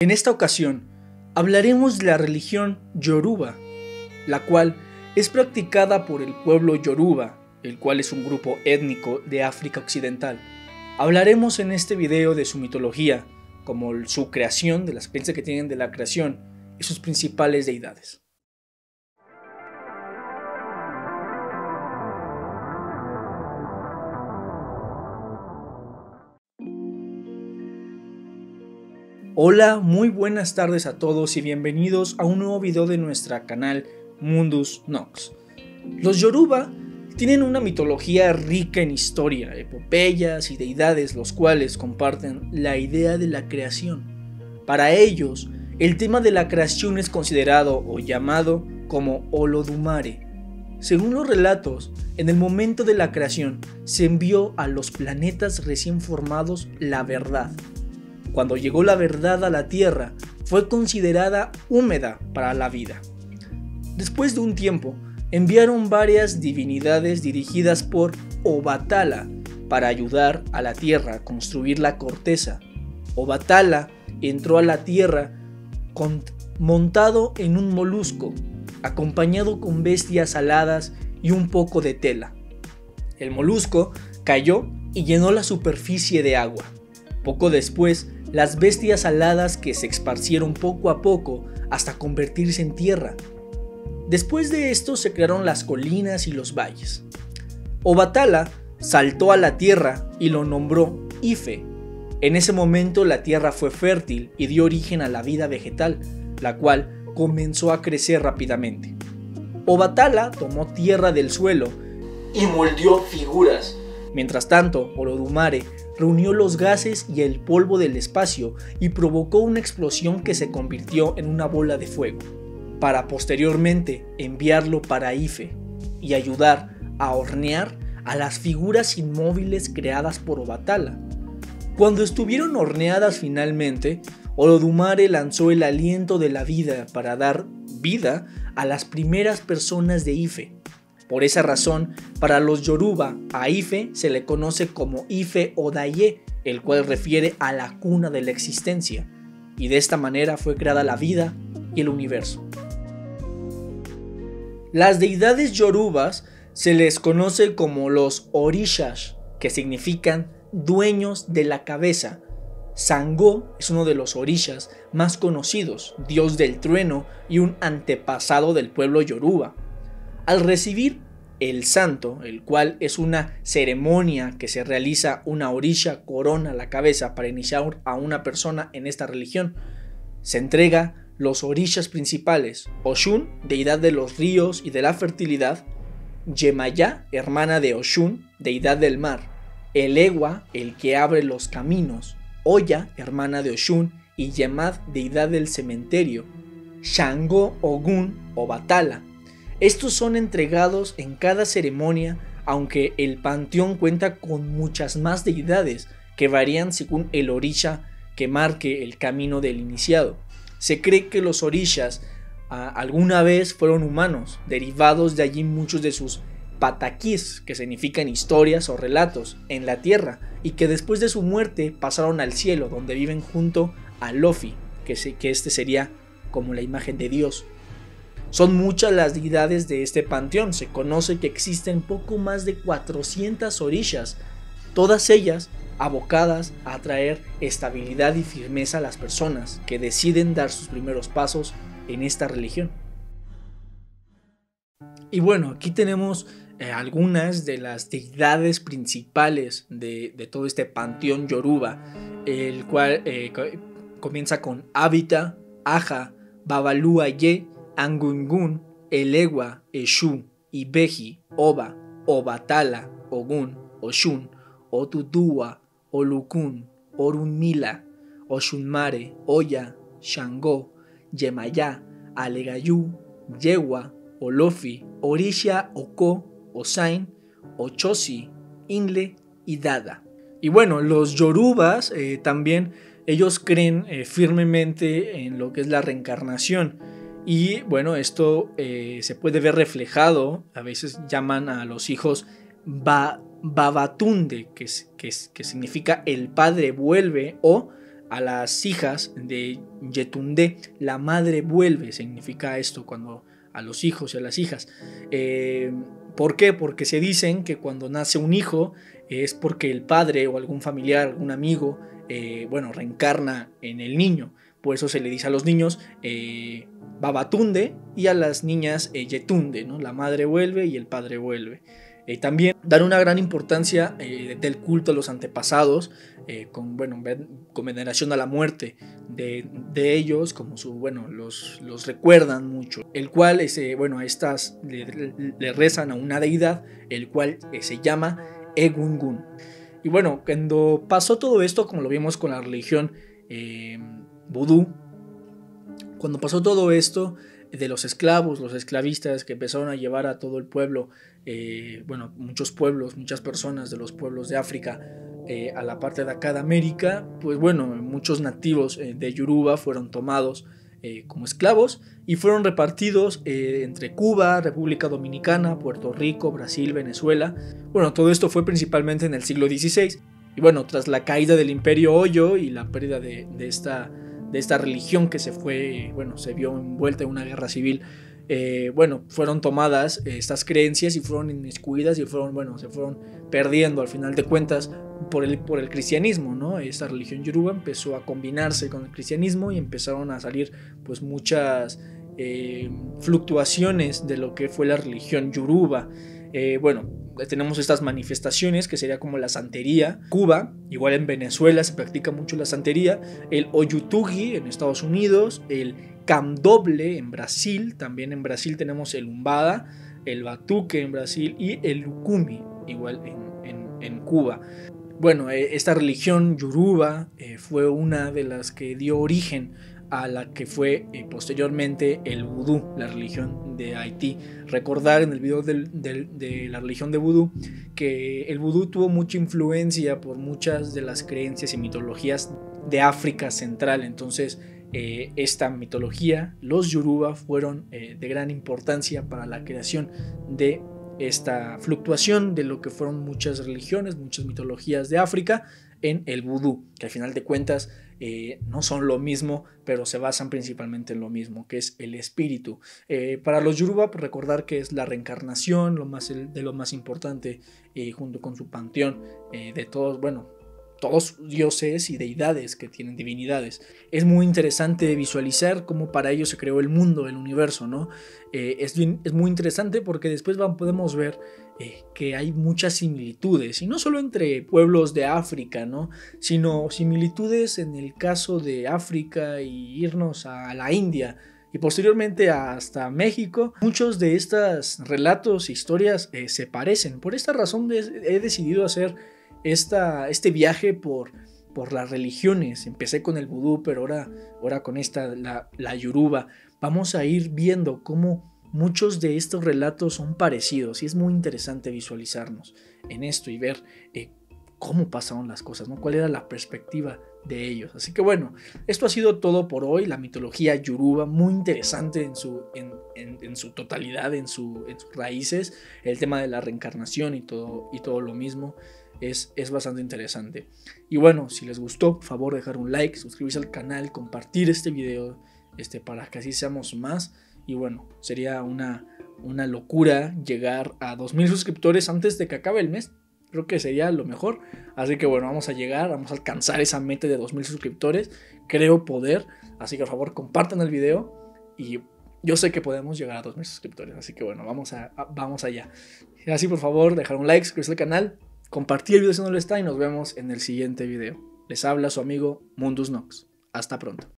En esta ocasión hablaremos de la religión yoruba, la cual es practicada por el pueblo yoruba, el cual es un grupo étnico de África Occidental. Hablaremos en este video de su mitología, como su creación, de las creencias que tienen de la creación y sus principales deidades. Hola, muy buenas tardes a todos y bienvenidos a un nuevo video de nuestro canal Mundus Nox. Los Yoruba tienen una mitología rica en historia, epopeyas y deidades los cuales comparten la idea de la creación. Para ellos, el tema de la creación es considerado o llamado como Olodumare. Según los relatos, en el momento de la creación se envió a los planetas recién formados la verdad, cuando llegó la verdad a la tierra, fue considerada húmeda para la vida. Después de un tiempo, enviaron varias divinidades dirigidas por Obatala para ayudar a la tierra a construir la corteza. Obatala entró a la tierra montado en un molusco, acompañado con bestias aladas y un poco de tela. El molusco cayó y llenó la superficie de agua. Poco después, las bestias aladas que se esparcieron poco a poco hasta convertirse en tierra. Después de esto se crearon las colinas y los valles. Obatala saltó a la tierra y lo nombró Ife. En ese momento la tierra fue fértil y dio origen a la vida vegetal, la cual comenzó a crecer rápidamente. Obatala tomó tierra del suelo y moldeó figuras. Mientras tanto, Olodumare reunió los gases y el polvo del espacio y provocó una explosión que se convirtió en una bola de fuego, para posteriormente enviarlo para Ife y ayudar a hornear a las figuras inmóviles creadas por Obatala. Cuando estuvieron horneadas finalmente, Olodumare lanzó el aliento de la vida para dar vida a las primeras personas de Ife, por esa razón, para los Yoruba, a Ife se le conoce como Ife Odaye, el cual refiere a la cuna de la existencia, y de esta manera fue creada la vida y el universo. Las deidades yorubas se les conoce como los orishas, que significan dueños de la cabeza. Sango es uno de los orishas más conocidos, dios del trueno y un antepasado del pueblo yoruba. Al recibir el santo, el cual es una ceremonia que se realiza una orilla corona la cabeza para iniciar a una persona en esta religión, se entrega los orillas principales, Oshun, deidad de los ríos y de la fertilidad, Yemayá, hermana de Oshun, deidad del mar, Elegua, el que abre los caminos, Oya, hermana de Oshun, y Yemad, deidad del cementerio, Shango Ogun o Batala, estos son entregados en cada ceremonia, aunque el panteón cuenta con muchas más deidades que varían según el orisha que marque el camino del iniciado. Se cree que los orishas ah, alguna vez fueron humanos, derivados de allí muchos de sus pataquís, que significan historias o relatos, en la tierra, y que después de su muerte pasaron al cielo, donde viven junto a Lofi, que, que este sería como la imagen de Dios. Son muchas las deidades de este panteón, se conoce que existen poco más de 400 orillas, todas ellas abocadas a traer estabilidad y firmeza a las personas que deciden dar sus primeros pasos en esta religión. Y bueno, aquí tenemos eh, algunas de las deidades principales de, todo este panteón yoruba, el cual eh, comienza con Abita, Aja, Babalúa Ye, Angungun, Elegua, Eshu, Ibeji, Oba, Obatala, Ogun, Oshun, Otutua, Olukun, Orunmila, Oshunmare, Oya, Shango, Yemayá, Alegayu, Yewa, Olofi, Orisha, Oko, Osain, Ochosi, Inle y Dada. Y bueno, los yorubas eh, también, ellos creen eh, firmemente en lo que es la reencarnación. Y bueno, esto eh, se puede ver reflejado, a veces llaman a los hijos Babatunde, que, que, que significa el padre vuelve, o a las hijas de Yetunde, la madre vuelve, significa esto cuando a los hijos y a las hijas. Eh, ¿Por qué? Porque se dicen que cuando nace un hijo es porque el padre o algún familiar, algún amigo, eh, bueno, reencarna en el niño. Por eso se le dice a los niños eh, Babatunde y a las niñas Yetunde, ¿no? La madre vuelve y el padre vuelve. Eh, también dar una gran importancia eh, del culto a los antepasados, eh, con, bueno, con veneración a la muerte de, ellos, como su, bueno, los, los recuerdan mucho, el cual, ese, bueno, a estas le, rezan a una deidad, el cual se llama Egungun. Y bueno, cuando pasó todo esto, como lo vimos con la religión vudú, cuando pasó todo esto, de los esclavos, los esclavistas que empezaron a llevar a todo el pueblo, eh, bueno, muchos pueblos, muchas personas de los pueblos de África eh, a la parte de acá de América, pues bueno, muchos nativos eh, de Yoruba fueron tomados como esclavos y fueron repartidos entre Cuba, República Dominicana, Puerto Rico, Brasil, Venezuela. Bueno, todo esto fue principalmente en el siglo XVI. Y bueno, tras la caída del imperio Hoyo y la pérdida de esta de esta religión que se fue, bueno, se vio envuelta en una guerra civil, eh, bueno, fueron tomadas eh, estas creencias y fueron inmiscuidas y fueron, bueno, se fueron perdiendo al final de cuentas por el, por el cristianismo, ¿no? Esta religión yoruba empezó a combinarse con el cristianismo y empezaron a salir pues muchas eh, fluctuaciones de lo que fue la religión yoruba. bueno, tenemos estas manifestaciones que sería como la santería. Cuba, igual en Venezuela se practica mucho la santería. El oyutugi en Estados Unidos, el candoble en Brasil, también en Brasil tenemos el umbada, el batuque en Brasil y el lukumi, igual en, Cuba. Bueno, eh, esta religión yoruba eh, fue una de las que dio origen a la que fue eh, posteriormente el vudú, la religión de Haití. Recordar en el video de la religión de vudú que el vudú tuvo mucha influencia por muchas de las creencias y mitologías de África Central. Entonces, eh, esta mitología, los Yoruba, fueron eh, de gran importancia para la creación de esta fluctuación de lo que fueron muchas religiones, muchas mitologías de África en el vudú, que al final de cuentas eh, no son lo mismo, pero se basan principalmente en lo mismo, que es el espíritu. Eh, para los Yoruba, pues, recordar que es la reencarnación, lo más, de lo más importante, eh, junto con su panteón de todos, bueno, todos dioses y deidades que tienen divinidades. Es muy interesante visualizar cómo para ellos se creó el mundo, el universo, ¿no? Es, es, muy interesante porque después podemos ver eh, que hay muchas similitudes, y no solo entre pueblos de África, ¿no? Sino similitudes en el caso de África y irnos a la India y posteriormente hasta México, muchos de estos relatos e historias eh, se parecen. Por esta razón he decidido hacer esta, este viaje por, por las religiones. Empecé con el vudú, pero ahora, ahora con esta, la, la yoruba. Vamos a ir viendo cómo muchos de estos relatos son parecidos y es muy interesante visualizarnos en esto y ver eh, cómo pasaron las cosas, ¿no? cuál era la perspectiva de ellos. Así que bueno, esto ha sido todo por hoy, la mitología yoruba, muy interesante en su, en, en, su totalidad, en, su, en sus raíces, el tema de la reencarnación y todo, y todo lo mismo es, bastante interesante. Y bueno, si les gustó, por favor dejar un like, suscribirse al canal, compartir este video este, para que así seamos más. Y bueno, sería una, una locura llegar a 2000 suscriptores antes de que acabe el mes. Creo que sería lo mejor. Así que bueno, vamos a llegar, vamos a alcanzar esa meta de 2000 suscriptores. Creo poder. Así que por favor compartan el video. Y yo sé que podemos llegar a 2000 suscriptores. Así que bueno, vamos, a, vamos allá. Así por favor, dejar un like, suscribirse al canal compartir el video si no lo está y nos vemos en el siguiente video. Les habla su amigo Mundus Nox. Hasta pronto.